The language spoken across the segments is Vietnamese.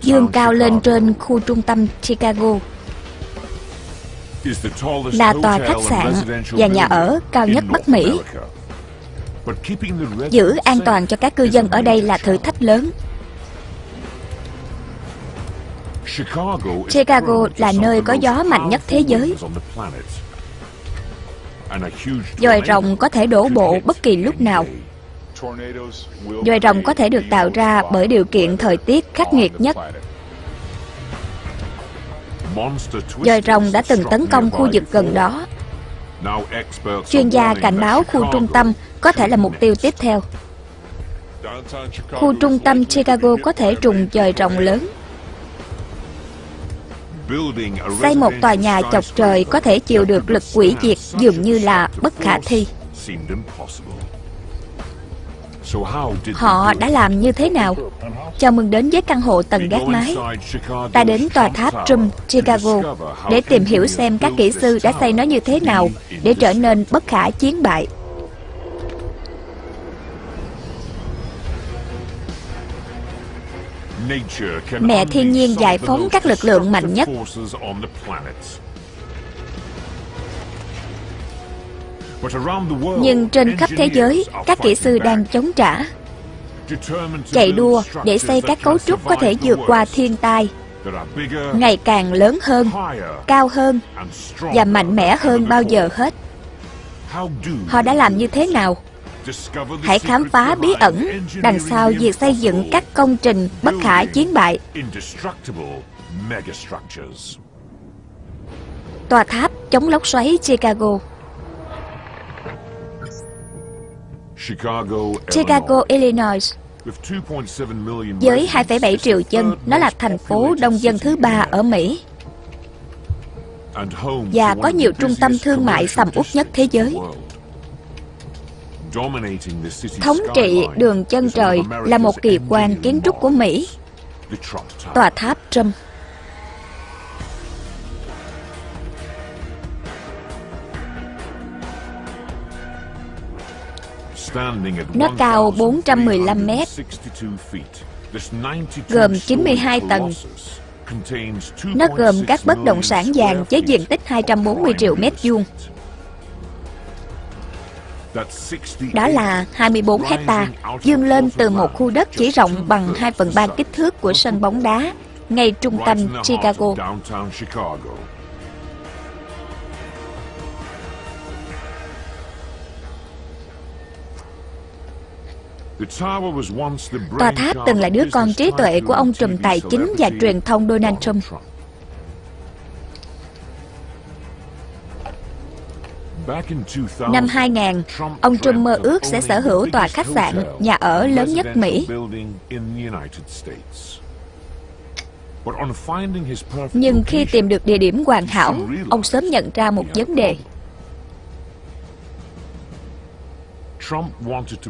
dương cao lên trên khu trung tâm Chicago là tòa khách sạn và nhà ở cao nhất Bắc Mỹ. Giữ an toàn cho các cư dân ở đây là thử thách lớn. Chicago là nơi có gió mạnh nhất thế giới. Dòi rồng có thể đổ bộ bất kỳ lúc nào. Dòi rồng có thể được tạo ra bởi điều kiện thời tiết khắc nghiệt nhất. Dòi rồng đã từng tấn công khu vực gần đó. Chuyên gia cảnh báo khu trung tâm có thể là mục tiêu tiếp theo. Khu trung tâm Chicago có thể trùng dòi rồng lớn. Xây một tòa nhà chọc trời có thể chịu được lực quỷ diệt dường như là bất khả thi. Họ đã làm như thế nào? Chào mừng đến với căn hộ tầng gác mái. Ta đến tòa tháp Trump, Chicago để tìm hiểu xem các kỹ sư đã xây nó như thế nào để trở nên bất khả chiến bại. Mẹ thiên nhiên giải phóng các lực lượng mạnh nhất Nhưng trên khắp thế giới, các kỹ sư đang chống trả. Chạy đua để xây các cấu trúc có thể vượt qua thiên tai Ngày càng lớn hơn, cao hơn Và mạnh mẽ hơn bao giờ hết. Họ đã làm như thế nào? Hãy khám phá bí ẩn đằng sau việc xây dựng các công trình bất khả chiến bại. Tòa tháp chống lốc xoáy Chicago Chicago, Illinois. Với 2,7 triệu dân, nó là thành phố đông dân thứ ba ở Mỹ. Và có nhiều trung tâm thương mại sầm uất nhất thế giới. Thống trị đường chân trời là một kỳ quan kiến trúc của Mỹ. Tòa tháp Trump Nó cao 415 mét, gồm 92 tầng. Nó gồm các bất động sản vàng với diện tích 240 triệu mét vuông. Đó là 24 hecta dương lên từ một khu đất chỉ rộng bằng 2 phần 3 kích thước của sân bóng đá ngay trung tâm Chicago. Tòa tháp từng là đứa con trí tuệ của ông trùm tài chính và truyền thông Donald Trump. Năm 2000, ông Trump mơ ước sẽ sở hữu tòa khách sạn, nhà ở lớn nhất Mỹ. Nhưng khi tìm được địa điểm hoàn hảo, ông sớm nhận ra một vấn đề.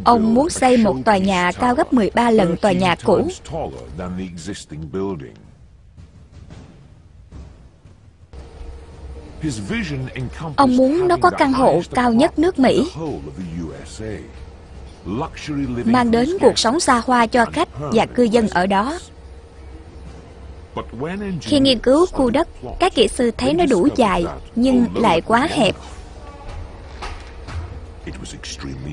Ông muốn xây một tòa nhà cao gấp 13 lần tòa nhà cũ. Ông muốn nó có căn hộ cao nhất nước Mỹ, mang đến cuộc sống xa hoa cho khách và cư dân ở đó. Khi nghiên cứu khu đất, các kỹ sư thấy nó đủ dài nhưng lại quá hẹp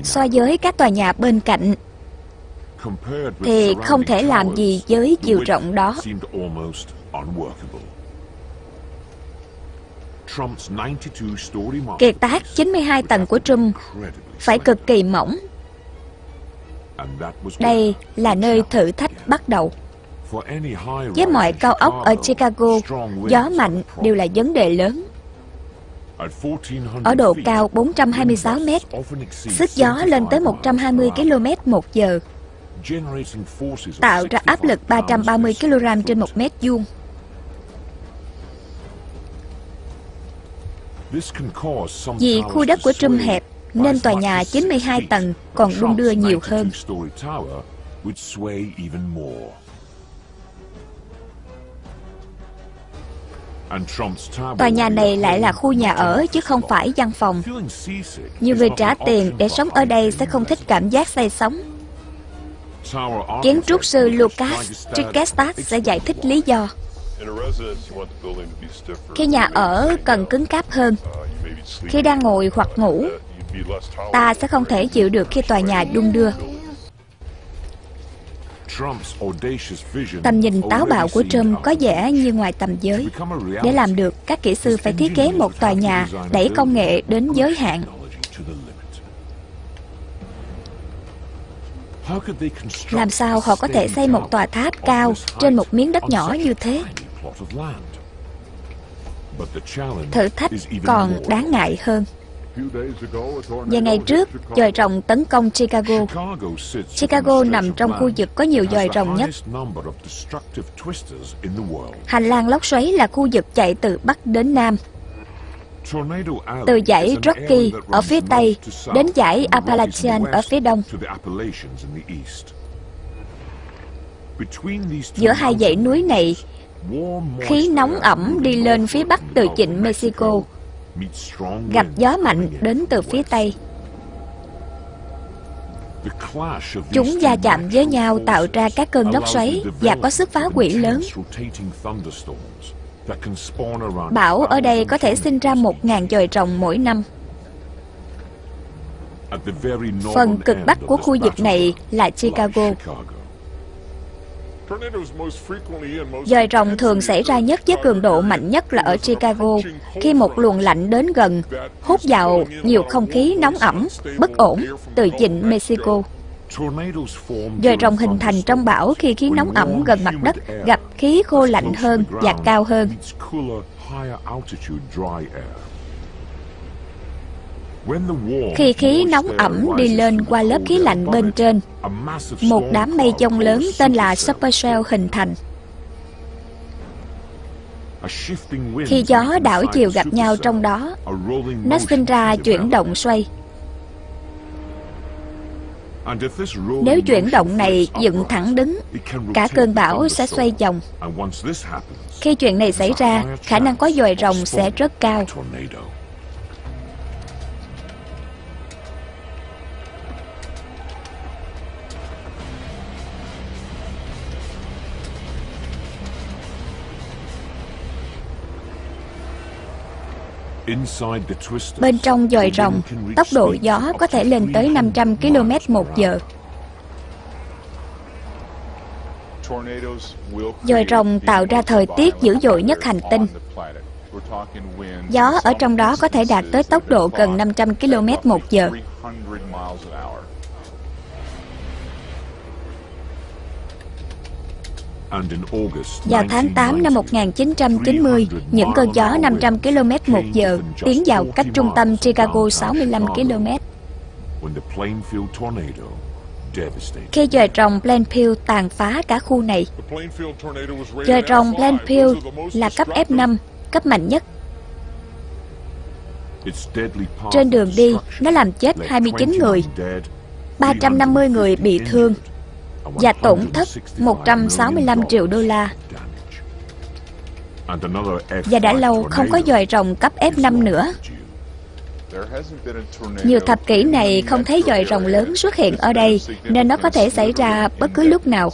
so với các tòa nhà bên cạnh thì không thể làm gì với chiều rộng đó Kiệt tác 92 tầng của Trump phải cực kỳ mỏng. Đây là nơi thử thách bắt đầu. Với mọi cao ốc ở Chicago, gió mạnh đều là vấn đề lớn. Ở độ cao 426 mét, sức gió lên tới 120 km một giờ, tạo ra áp lực 330 kg trên một mét vuông. Vì khu đất của Trump hẹp, nên tòa nhà 92 tầng còn đung đưa nhiều hơn. Tòa nhà này lại là khu nhà ở chứ không phải văn phòng. Nhiều người trả tiền để sống ở đây sẽ không thích cảm giác say sóng. Kiến trúc sư Lucas Trikestat sẽ giải thích lý do. Khi nhà ở cần cứng cáp hơn, khi đang ngồi hoặc ngủ, ta sẽ không thể chịu được khi tòa nhà đung đưa. Tầm nhìn táo bạo của Trump có vẻ như ngoài tầm giới. Để làm được, các kỹ sư phải thiết kế một tòa nhà đẩy công nghệ đến giới hạn. Làm sao họ có thể xây một tòa tháp cao trên một miếng đất nhỏ như thế? Thử thách còn đáng ngại hơn. Vài ngày trước, dòi rồng tấn công Chicago. Chicago nằm trong khu vực có nhiều dòi rồng nhất. Hành lang lốc xoáy là khu vực chạy từ Bắc đến Nam. Từ dãy Rocky ở phía Tây đến dãy Appalachian ở phía Đông. Giữa hai dãy núi này, khí nóng ẩm đi lên phía Bắc từ vịnh Mexico gặp gió mạnh đến từ phía Tây. Chúng va chạm với nhau tạo ra các cơn lốc xoáy và có sức phá hủy lớn. Bão ở đây có thể sinh ra một ngàn dòi rồng mỗi năm. Phần cực bắc của khu vực này là Chicago. Dòi rồng thường xảy ra nhất với cường độ mạnh nhất là ở Chicago, khi một luồng lạnh đến gần, hút vào nhiều không khí nóng ẩm, bất ổn từ vịnh Mexico. Dòi rồng hình thành trong bão khi khí nóng ẩm gần mặt đất gặp khí khô lạnh hơn và cao hơn. Khi khí nóng ẩm đi lên qua lớp khí lạnh bên trên, một đám mây giông lớn tên là Supercell hình thành. Khi gió đảo chiều gặp nhau trong đó, nó sinh ra chuyển động xoay. Nếu chuyển động này dựng thẳng đứng, cả cơn bão sẽ xoay vòng. Khi chuyện này xảy ra, khả năng có dòi rồng sẽ rất cao. Bên trong dòi rồng, tốc độ gió có thể lên tới 500 km một giờ. Dòi rồng tạo ra thời tiết dữ dội nhất hành tinh. Gió ở trong đó có thể đạt tới tốc độ gần 500 km một giờ. Vào tháng 8 năm 1990, những cơn gió 500 km một giờ tiến vào cách trung tâm Chicago 65 km. Khi dòi rồng Plainfield tàn phá cả khu này, dòi rồng Plainfield là cấp F5, cấp mạnh nhất. Trên đường đi, nó làm chết 29 người, 350 người bị thương và tổn thất 165 triệu đô la. Và đã lâu không có dòi rồng cấp F5 nữa. Nhiều thập kỷ này không thấy dòi rồng lớn xuất hiện ở đây, nên nó có thể xảy ra bất cứ lúc nào.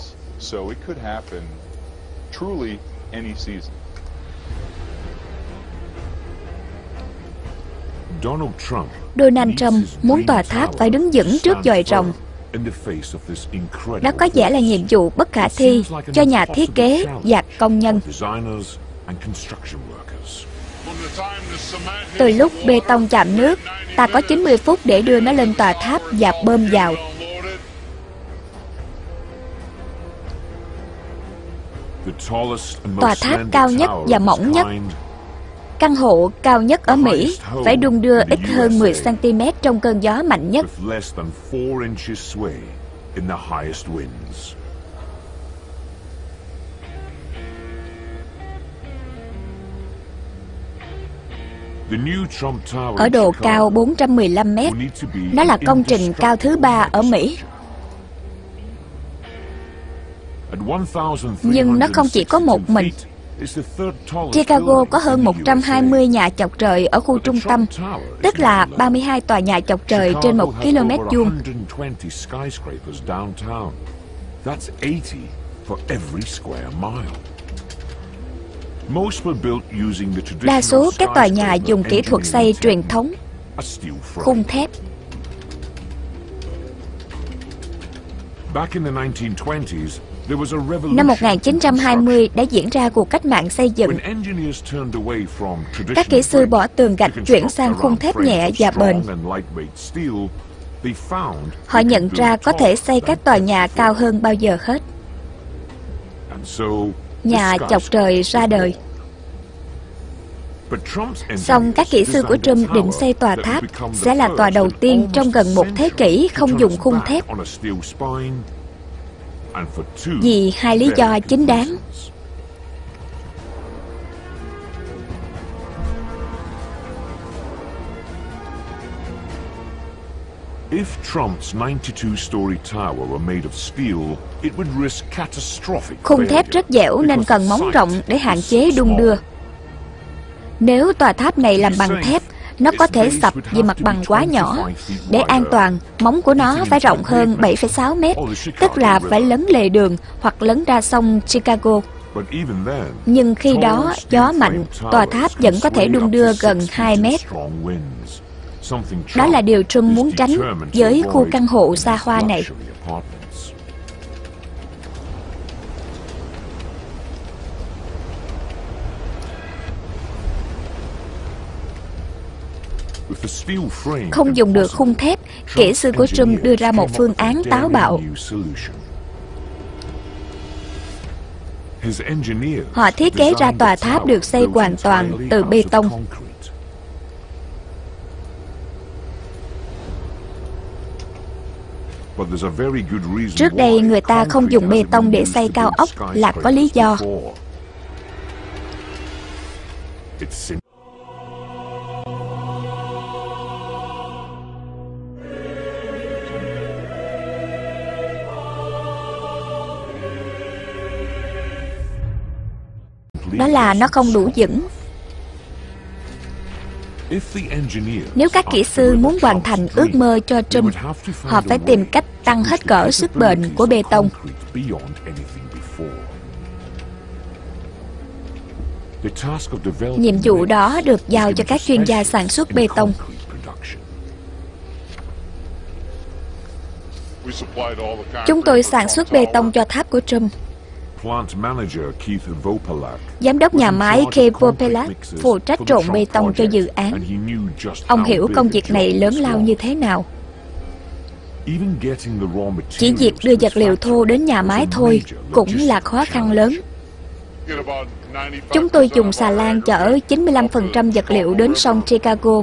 Donald Trump muốn tòa tháp phải đứng vững trước dòi rồng đó có vẻ là nhiệm vụ bất khả thi cho nhà thiết kế và công nhân. Từ lúc bê tông chạm nước, ta có 90 phút để đưa nó lên tòa tháp và bơm vào. Tòa tháp cao nhất và mỏng nhất Căn hộ cao nhất ở Mỹ phải đung đưa ít hơn 10 cm trong cơn gió mạnh nhất. Ở độ cao 415 mét, nó là công trình cao thứ ba ở Mỹ. Nhưng nó không chỉ có một mình Chicago có hơn 120 nhà chọc trời ở khu trung tâm, tức là 32 tòa nhà chọc trời trên một km vuông. That's 80 for every square mile. Most were built using the traditional Đa số các tòa nhà dùng kỹ thuật xây truyền thống, khung thép. Back in the 1920s, Năm in construction. 1920 đã diễn ra cuộc cách mạng xây dựng. Các kỹ sư bỏ tường gạch chuyển sang khung thép nhẹ và bền. Họ nhận ra có thể xây các tòa nhà cao hơn bao giờ hết. Nhà chọc trời ra đời. Song các kỹ sư của Trump định xây tòa tháp sẽ là tòa đầu tiên trong gần một thế kỷ không dùng khung thép vì hai lý do chính đáng. If Trump's 92-story tower were made of steel, it would risk catastrophic Khung thép rất dẻo nên cần móng rộng để hạn chế đung đưa. Nếu tòa tháp này làm bằng thép, nó có thể sập vì mặt bằng quá nhỏ. Để an toàn, móng của nó phải rộng hơn 7,6 mét, tức là phải lấn lề đường hoặc lấn ra sông Chicago. Nhưng khi đó, gió mạnh, tòa tháp vẫn có thể đung đưa gần 2 mét. Đó là điều Trump muốn tránh với khu căn hộ xa hoa này. Không dùng được khung thép, kỹ sư của Trump đưa ra một phương án táo bạo. Họ thiết kế ra tòa tháp được xây hoàn toàn từ bê tông. Trước đây người ta không dùng bê tông để xây cao ốc là có lý do. Đó là nó không đủ vững. Nếu các kỹ sư muốn hoàn thành ước mơ cho Trump, họ phải tìm cách tăng hết cỡ sức bền của bê tông. Nhiệm vụ đó được giao cho các chuyên gia sản xuất bê tông. Chúng tôi sản xuất bê tông cho tháp của Trump. Giám đốc nhà máy Keith Popelak phụ trách trộn bê tông cho dự án. Ông hiểu công việc này lớn lao như thế nào. Chỉ việc đưa vật liệu thô đến nhà máy thôi cũng là khó khăn lớn. Chúng tôi dùng xà lan chở 95% vật liệu đến sông Chicago.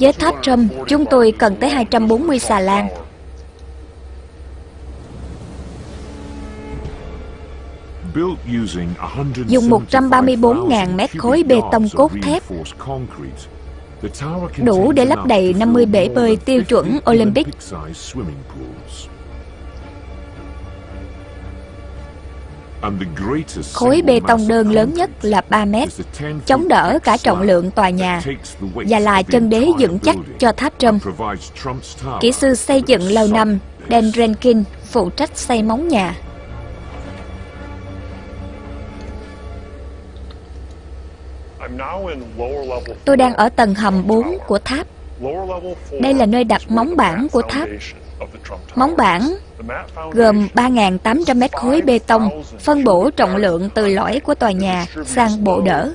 Với tháp Trump, chúng tôi cần tới 240 xà lan. Dùng 134.000 mét khối bê tông cốt thép đủ để lấp đầy 50 bể bơi tiêu chuẩn Olympic. Khối bê tông đơn lớn nhất là 3 mét, chống đỡ cả trọng lượng tòa nhà và là chân đế vững chắc cho tháp Trump. Kỹ sư xây dựng lâu năm Dan Rankin phụ trách xây móng nhà. Tôi đang ở tầng hầm 4 của tháp. Đây là nơi đặt móng bản của tháp. Móng bản gồm 3.800 mét khối bê tông, phân bổ trọng lượng từ lõi của tòa nhà sang bộ đỡ.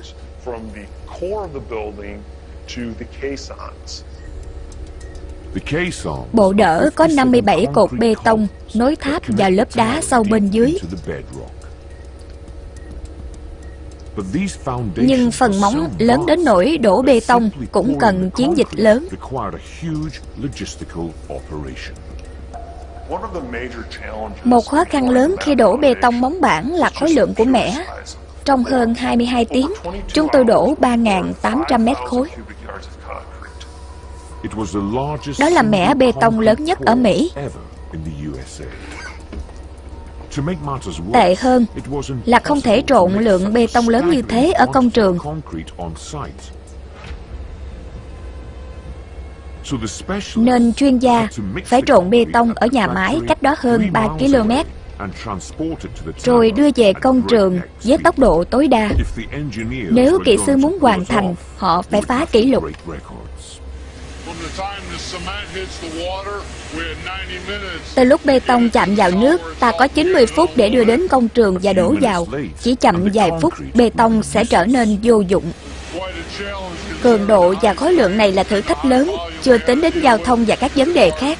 Bộ đỡ có 57 cột bê tông nối tháp vào lớp đá sâu bên dưới. Nhưng phần móng lớn đến nỗi đổ bê tông cũng cần chiến dịch lớn. Một khó khăn lớn khi đổ bê tông móng bản là khối lượng của mẻ. Trong hơn 22 tiếng, chúng tôi đổ 3.800 mét khối. Đó là mẻ bê tông lớn nhất ở Mỹ. Tệ hơn là không thể trộn lượng bê tông lớn như thế ở công trường. Nên chuyên gia phải trộn bê tông ở nhà máy cách đó hơn three 3 miles km, rồi đưa về công trường với tốc độ tối đa. Nếu kỹ sư muốn hoàn thành, họ phải phá kỷ lục. Từ lúc bê tông chạm vào nước, ta có 90 phút để đưa đến công trường và đổ vào. Chỉ chậm vài phút, bê tông sẽ trở nên vô dụng. Cường độ và khối lượng này là thử thách lớn, chưa tính đến giao thông và các vấn đề khác.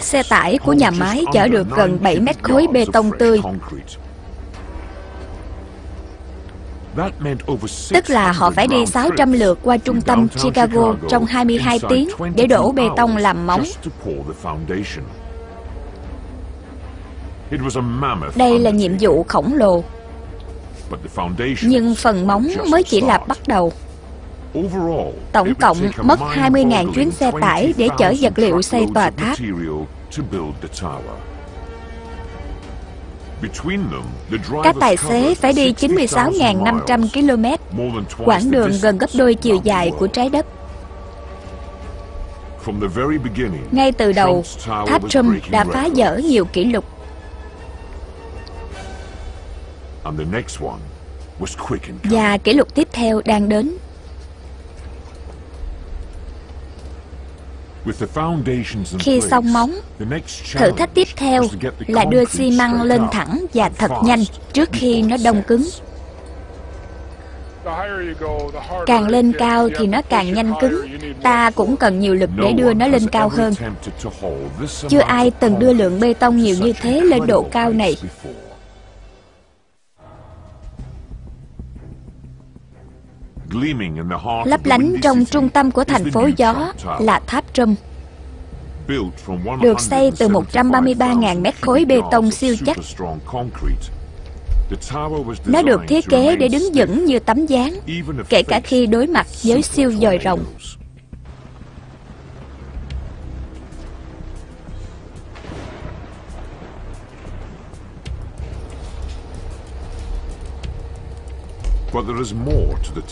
Xe tải của nhà máy chở được gần 9 7 mét khối bê tông tươi. Tức là họ phải đi 600 600 lượt qua trung tâm Chicago trong 22 inside tiếng để đổ bê 22 tông làm móng. Đây là nhiệm vụ khổng lồ, nhưng phần móng mới chỉ là bắt đầu. Tổng cộng mất mind-boggling 20.000 chuyến xe tải để chở 20,000 vật liệu xây tòa tháp. Các tài xế phải đi 60,000 96.500 miles, km, quãng đường gần gấp đôi chiều dài của trái đất. Ngay từ đầu, tháp Trump đã phá vỡ nhiều kỷ lục. And the next one was quick and Và kỷ lục tiếp theo đang đến. With the foundations in Khi xong móng, Thử thách tiếp theo là đưa xi măng lên thẳng và thật nhanh trước khi nó đông cứng. Càng lên cao thì nó càng nhanh cứng. Ta cũng cần nhiều lực để đưa nó lên cao hơn. Chưa ai từng đưa lượng bê tông nhiều như thế lên độ cao này. Lấp lánh trong trung tâm của thành phố gió là tháp Trump, được xây từ 133.000 mét khối bê tông siêu chắc. Nó được thiết kế để đứng vững như tấm dáng, kể cả khi đối mặt với siêu dòi rồng.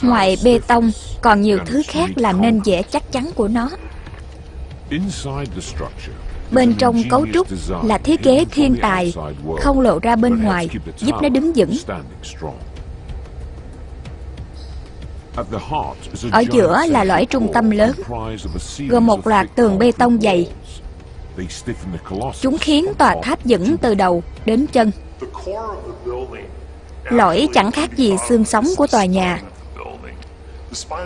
Ngoài bê tông, còn nhiều thứ khác làm nên vẻ chắc chắn của nó. Inside the structure, Bên trong cấu trúc là thiết kế thiên tài, không lộ ra bên ngoài, giúp nó đứng vững. standing strong. At the heart is a Ở giữa là lõi trung tâm lớn, gồm một loạt tường bê tông dày. Chúng khiến tòa tháp vững từ đầu đến chân. Lõi chẳng khác gì xương sống của tòa nhà.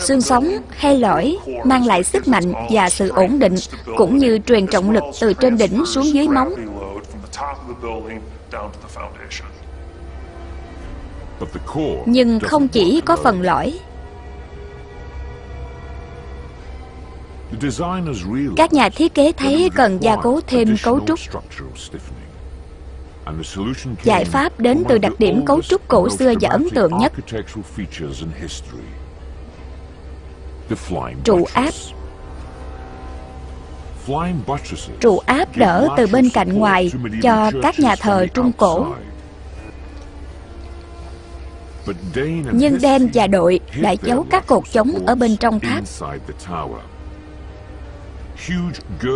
Xương sống hay lõi mang lại sức mạnh và sự ổn định, cũng như truyền trọng lực từ trên đỉnh xuống dưới móng. Nhưng không chỉ có phần lõi, các nhà thiết kế thấy cần gia cố thêm cấu trúc. Giải pháp đến từ đặc điểm cấu trúc cổ xưa và ấn tượng nhất. Trụ áp. Trụ áp đỡ từ bên cạnh ngoài cho các nhà thờ Trung Cổ. Nhưng Dan team và đội đã giấu các cột chống ở bên trong tháp.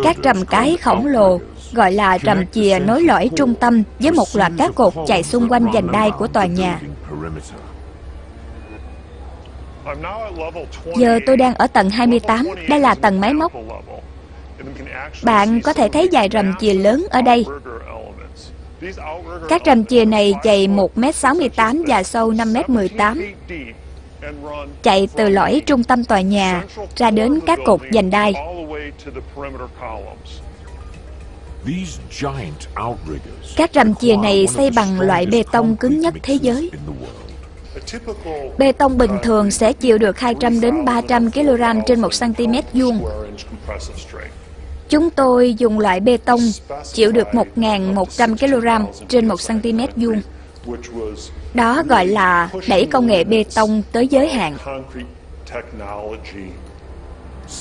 Các trầm cái khổng lồ gọi là the chìa nối lõi trung tâm với một loạt các cột chạy xung quanh vành đai của tòa nhà. Giờ tôi đang ở tầng 28, đây là tầng máy móc. Bạn có thể thấy dài rầm chìa lớn ở đây. Các rầm chìa này dày 1m68 và sâu 5m18, chạy từ lõi trung tâm tòa nhà ra đến các cột vành đai. Các rầm chìa này xây bằng loại bê tông cứng nhất thế giới. Bê tông bình thường sẽ chịu được 200 đến 300 kg trên 1 cm vuông. Chúng tôi dùng loại bê tông chịu được 1.100 kg trên 1 cm vuông. Đó gọi là đẩy công nghệ bê tông tới giới hạn.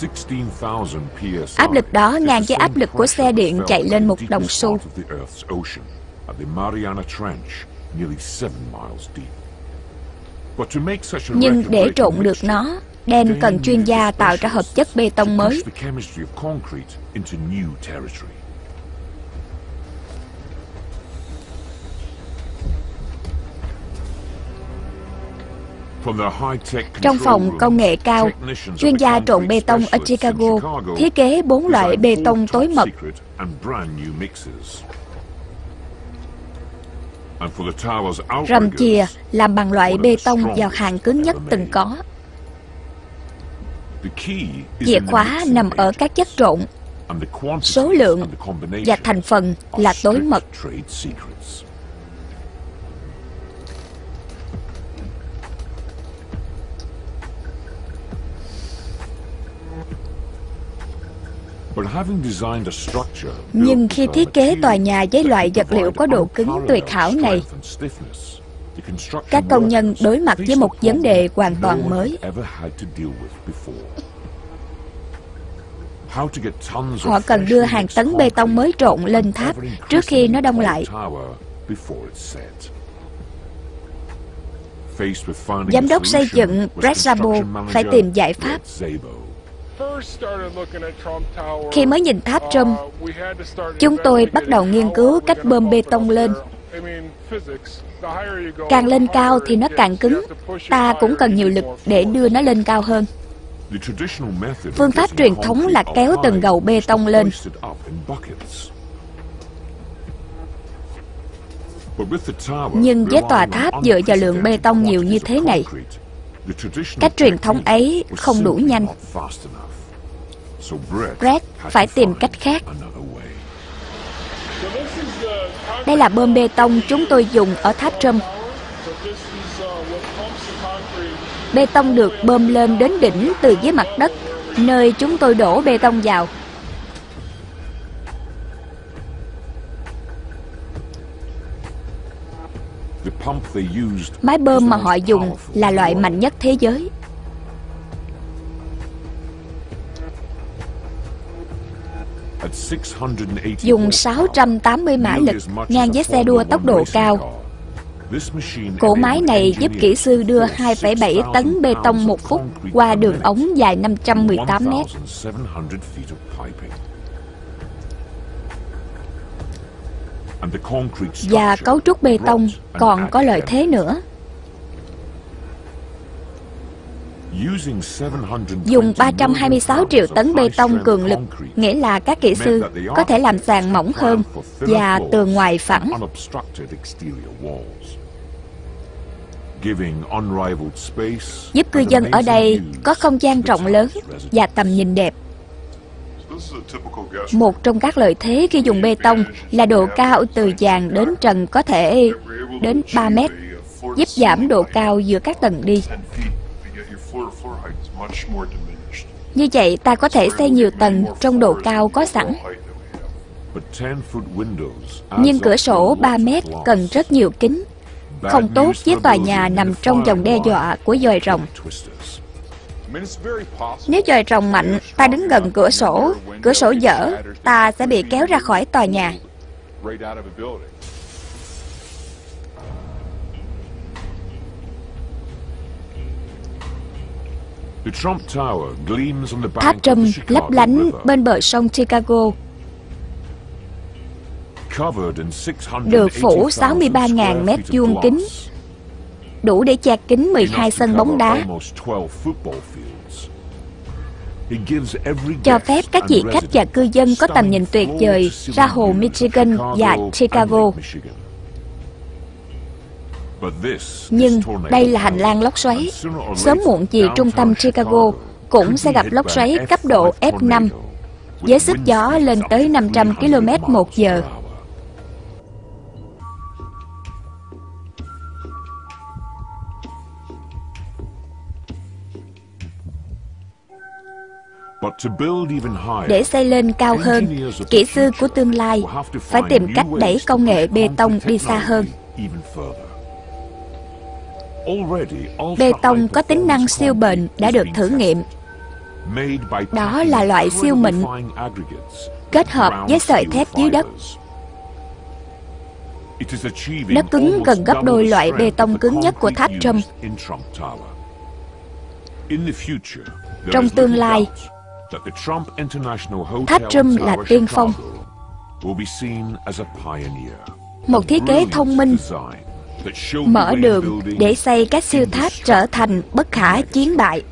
16,000 PSI Áp lực đó ngang với áp lực của xe điện chạy lên một đồng xu. Nhưng để trộn được nó, Dan cần chuyên gia tạo ra hợp chất bê tông mới. Trong phòng công nghệ cao, chuyên gia trộn bê tông ở Chicago thiết kế bốn loại bê tông tối mật rầm chìa làm bằng loại bê tông vào hàng cứng nhất từng có. Chìa khóa nằm ở các chất trộn, số lượng và thành phần là tối mật. Nhưng khi thiết kế tòa nhà với loại vật liệu có độ cứng tuyệt hảo này, các công nhân đối mặt với một vấn đề hoàn toàn mới. Họ cần đưa hàng tấn bê tông mới trộn lên tháp trước khi nó đông lại. Giám đốc xây dựng Brett phải tìm giải pháp. Khi mới nhìn tháp Trump, chúng tôi bắt đầu nghiên cứu cách bơm bê tông lên. Càng lên cao thì nó càng cứng. Ta cũng cần nhiều lực để đưa nó lên cao hơn. Phương pháp truyền thống là kéo từng gầu bê tông lên. Nhưng với tòa tháp dựa vào lượng bê tông nhiều như thế này, cách truyền thống ấy không đủ nhanh. Brett phải to tìm cách khác. way. Đây là bơm bê tông chúng tôi dùng ở tháp Trump. Bê tông được bơm lên đến đỉnh từ dưới mặt đất, nơi chúng tôi đổ bê tông vào. Máy bơm mà họ dùng là loại mạnh nhất thế giới. At 680 Dùng horsepower, 680 mã lực ngang với xe đua tốc độ cao. Cỗ máy này giúp kỹ sư đưa engineers to 2,7 pour tấn bê 6,000 tông một phút qua đường ống dài in 518 mét. Và cấu trúc bê tông còn có lợi thế nữa. Using 720 Dùng million 326 triệu tấn bê tông cường lực, nghĩa là các kỹ sư có thể làm sàn mỏng hơn và tường ngoài phẳng. giúp cư dân ở đây có không gian rộng lớn và tầm nhìn đẹp. Một trong các lợi thế khi dùng bê tông là độ cao từ dàn đến trần có thể đến 3 mét, giúp giảm độ cao giữa các tầng đi. 10 feet, but yet your floor to floor height is much more diminished. Như vậy ta có thể xây nhiều tầng trong độ cao có sẵn. But 10-foot windows Nhưng cửa sổ to 3 lots mét cần rất nhiều kính, không tốt với tòa nhà nằm trong vòng đe dọa của dòi rồng. Nếu trời trồng mạnh, ta đứng gần cửa sổ, cửa sổ dở, ta sẽ bị kéo ra khỏi tòa nhà. Tháp Trump lấp lánh bên bờ sông Chicago, được phủ 63.000 mét vuông kính, đủ để che kín 12 enough to sân bóng đá, almost 12 football fields. It gives every cho phép các vị khách và cư dân có tầm nhìn tuyệt vời ra hồ Michigan và Chicago. Nhưng đây là hành lang lốc xoáy. Sớm muộn gì trung tâm Chicago cũng sẽ gặp lốc xoáy cấp độ F5 F5 tornado with với sức gió lên tới to 500 300 km một giờ. Để xây lên cao hơn, kỹ sư của tương lai phải tìm cách đẩy công nghệ bê tông đi xa hơn. Bê tông có tính năng siêu bền đã được thử nghiệm, Đó là loại siêu mịn, kết hợp với sợi thép dưới đất. Nó cứng gần gấp đôi loại bê tông cứng nhất của tháp Trump. Trong tương lai, tháp Trump là tiên phong. Một thiết kế thông minh mở đường để xây các siêu tháp trở thành bất khả chiến bại.